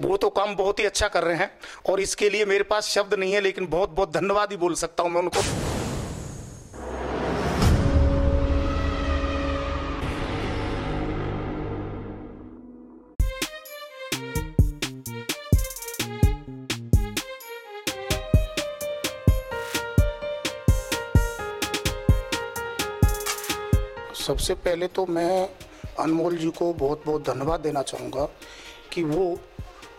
वो तो काम बहुत ही अच्छा कर रहे हैं और इसके लिए मेरे पास शब्द नहीं है, लेकिन बहुत बहुत धन्यवाद ही बोल सकता हूँ मैं उनको। सबसे पहले तो मैं अनमोल जी को बहुत बहुत धन्यवाद देना चाहूँगा कि वो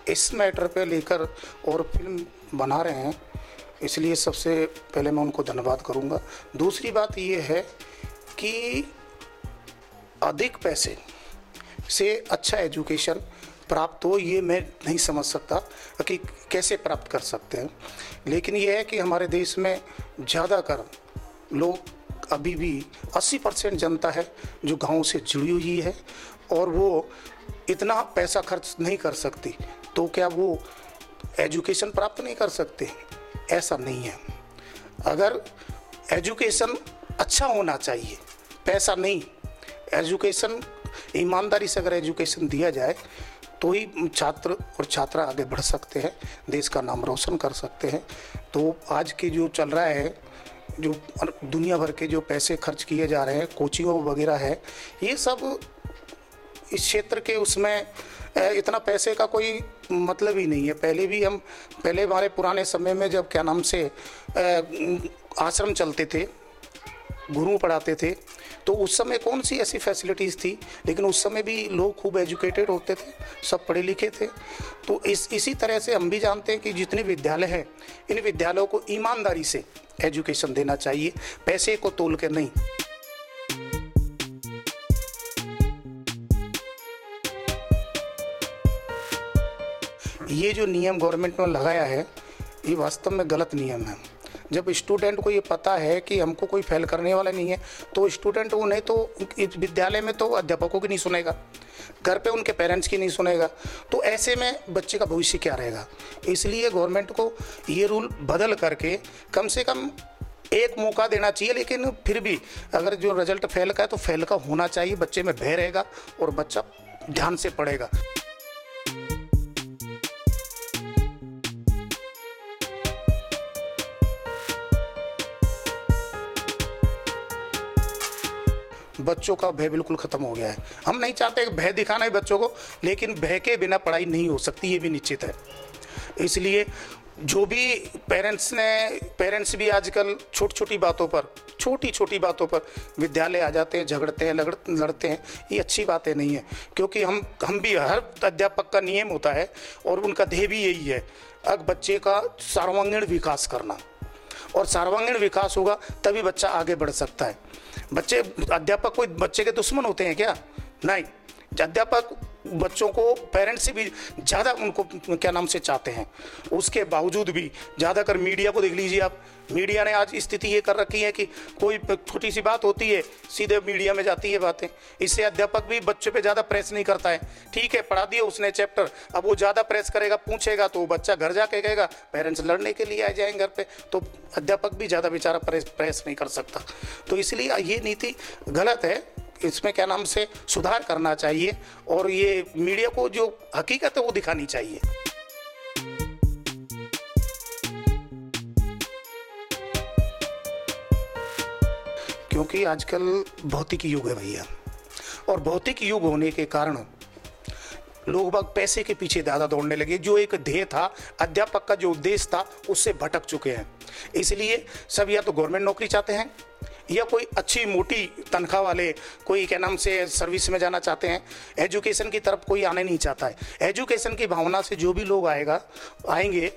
इस मैटर पे लेकर और फ़िल्म बना रहे हैं, इसलिए सबसे पहले मैं उनको धन्यवाद करूँगा। दूसरी बात ये है कि अधिक पैसे से अच्छा एजुकेशन प्राप्त हो, ये मैं नहीं समझ सकता कि कैसे प्राप्त कर सकते हैं। लेकिन ये है कि हमारे देश में ज़्यादातर लोग अभी भी 80 परसेंट जनता है जो गाँव से जुड़ी हुई है और वो इतना पैसा खर्च नहीं कर सकती। तो क्या वो एजुकेशन प्राप्त नहीं कर सकते? ऐसा नहीं है। अगर एजुकेशन अच्छा होना चाहिए, पैसा नहीं, एजुकेशन, ईमानदारी से अगर एजुकेशन दिया जाए तो ही छात्र और छात्रा आगे बढ़ सकते हैं, देश का नाम रोशन कर सकते हैं। तो आज की जो चल रहा है, जो दुनिया भर के जो पैसे खर्च किए जा रहे हैं, कोचिंगों वगैरह है, ये सब इस क्षेत्र के उसमें इतना पैसे का कोई मतलब ही नहीं है। पहले भी हम, पहले हमारे पुराने समय में जब, क्या नाम से आश्रम चलते थे, गुरु पढ़ाते थे तो उस समय कौन सी ऐसी फैसिलिटीज़ थी? लेकिन उस समय भी लोग खूब एजुकेटेड होते थे, सब पढ़े लिखे थे। तो इस, इसी तरह से हम भी जानते हैं कि जितने विद्यालय हैं, इन विद्यालयों को ईमानदारी से एजुकेशन देना चाहिए, पैसे को तोल कर नहीं। ये जो नियम गवर्नमेंट ने लगाया है, ये वास्तव में गलत नियम है। जब स्टूडेंट को ये पता है कि हमको कोई फेल करने वाला नहीं है तो स्टूडेंट उन्हें तो विद्यालय में तो अध्यापकों की नहीं सुनेगा, घर पे उनके पेरेंट्स की नहीं सुनेगा। तो ऐसे में बच्चे का भविष्य क्या रहेगा? इसलिए गवर्नमेंट को ये रूल बदल करके कम से कम एक मौका देना चाहिए, लेकिन फिर भी अगर जो रिज़ल्ट फेल का है तो फेल का होना चाहिए, बच्चे में भय रहेगा और बच्चा ध्यान से पढ़ेगा। बच्चों का भय बिल्कुल ख़त्म हो गया है। हम नहीं चाहते भय दिखाना है बच्चों को, लेकिन भय के बिना पढ़ाई नहीं हो सकती, ये भी निश्चित है। इसलिए जो भी पेरेंट्स ने पेरेंट्स भी आजकल छोटी छोटी बातों पर छोटी छोटी बातों पर विद्यालय आ जाते हैं, झगड़ते हैं लड़ लड़ते हैं, ये अच्छी बातें नहीं है। क्योंकि हम हम भी, हर अध्यापक का नियम होता है और उनका ध्येय भी यही है अब बच्चे का सर्वांगीण विकास करना। और सर्वांगीण विकास होगा, तभी बच्चा आगे बढ़ सकता है। बच्चे अध्यापक कोई बच्चे के दुश्मन होते हैं क्या? नहीं। अध्यापक बच्चों को पेरेंट्स से भी ज़्यादा उनको, क्या नाम से चाहते हैं। उसके बावजूद भी ज़्यादातर मीडिया को देख लीजिए आप। मीडिया ने आज स्थिति ये कर रखी है कि कोई छोटी सी बात होती है, सीधे मीडिया में जाती है बातें। इससे अध्यापक भी बच्चे पे ज़्यादा प्रेस नहीं करता है। ठीक है, पढ़ा दिया उसने चैप्टर अब वो ज़्यादा प्रेस करेगा, पूछेगा तो बच्चा घर जाके कहेगा पेरेंट्स लड़ने के लिए आ जाएँगे घर पे। तो अध्यापक भी ज़्यादा बेचारा प्रेस प्रेस नहीं कर सकता। तो इसलिए ये नीति गलत है। इसमें क्या नाम से सुधार करना चाहिए और ये मीडिया को जो हकीकत है वो दिखानी चाहिए। क्योंकि आजकल भौतिक युग है भैया, और भौतिक युग होने के कारण लोग बाग पैसे के पीछे ज़्यादा दौड़ने लगे। जो एक ध्येय था, अध्यापक का जो उद्देश्य था, उससे भटक चुके हैं। इसलिए सब या तो गवर्नमेंट नौकरी चाहते हैं या कोई अच्छी मोटी तनख्वाह वाले, कोई क्या नाम से सर्विस में जाना चाहते हैं एजुकेशन की तरफ़ कोई आने नहीं चाहता है। एजुकेशन की भावना से जो भी लोग आएगा, आएँगे,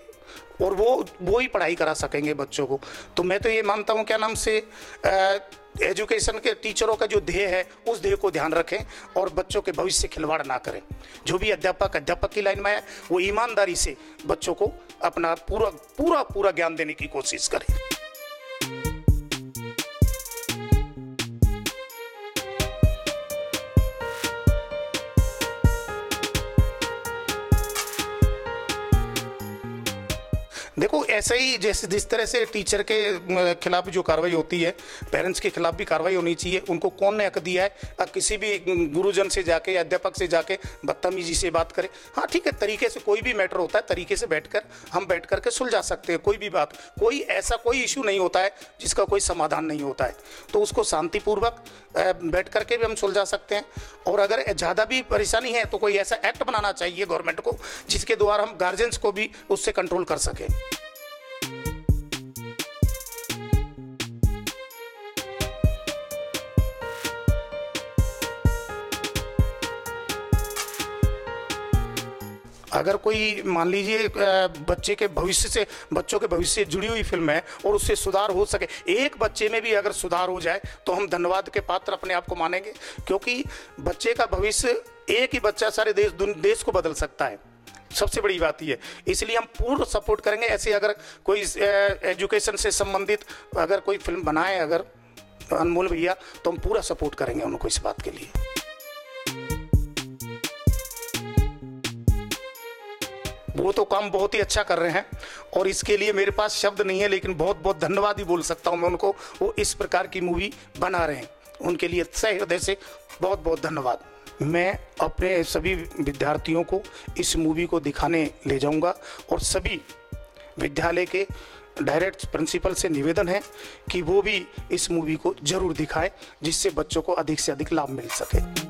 और वो वो ही पढ़ाई करा सकेंगे बच्चों को। तो मैं तो ये मानता हूँ, क्या नाम से एजुकेशन के टीचरों का जो ध्येय है, उस ध्येय को ध्यान रखें और बच्चों के भविष्य से खिलवाड़ ना करें। जो भी अध्यापक अध्यापक की लाइन में है, वो ईमानदारी से बच्चों को अपना पूरा पूरा पूरा ज्ञान देने की कोशिश करें। देखो, ऐसे ही जैसे जिस तरह से टीचर के खिलाफ जो कार्रवाई होती है पेरेंट्स के खिलाफ भी कार्रवाई होनी चाहिए। उनको कौन ने हक दिया है? अब किसी भी गुरुजन से जाके या अध्यापक से जाके बदतमीजी से बात करें। हाँ ठीक है, तरीके से कोई भी मैटर होता है, तरीके से बैठकर, हम बैठ करके सुलझा सकते हैं, कोई भी बात। कोई ऐसा कोई इशू नहीं होता है, जिसका कोई समाधान नहीं होता है। तो उसको शांतिपूर्वक बैठ करके भी हम सुलझा सकते हैं। और अगर ज़्यादा भी परेशानी है तो कोई ऐसा एक्ट बनाना चाहिए गवर्नमेंट को, जिसके द्वारा हम गार्जियंस को भी उससे कंट्रोल कर सकें। अगर कोई, मान लीजिए बच्चे के भविष्य से, बच्चों के भविष्य से जुड़ी हुई फ़िल्म है और उससे सुधार हो सके, एक बच्चे में भी अगर सुधार हो जाए तो हम धन्यवाद के पात्र अपने आप को मानेंगे, क्योंकि बच्चे का भविष्य एक ही बच्चा सारे देश देश को बदल सकता है। सबसे बड़ी बात ये। इसलिए हम पूर्ण सपोर्ट करेंगे, ऐसे अगर कोई एजुकेशन से संबंधित अगर कोई फ़िल्म बनाए अगर अनमोल भैया तो हम पूरा सपोर्ट करेंगे उनको इस बात के लिए। वो तो काम बहुत ही अच्छा कर रहे हैं और इसके लिए मेरे पास शब्द नहीं है, लेकिन बहुत बहुत धन्यवाद ही बोल सकता हूँ मैं उनको। वो इस प्रकार की मूवी बना रहे हैं। उनके लिए सह हृदय से बहुत बहुत धन्यवाद। मैं अपने सभी विद्यार्थियों को इस मूवी को दिखाने ले जाऊँगा और सभी विद्यालय के डायरेक्ट प्रिंसिपल से निवेदन है कि वो भी इस मूवी को ज़रूर दिखाए, जिससे बच्चों को अधिक से अधिक लाभ मिल सके।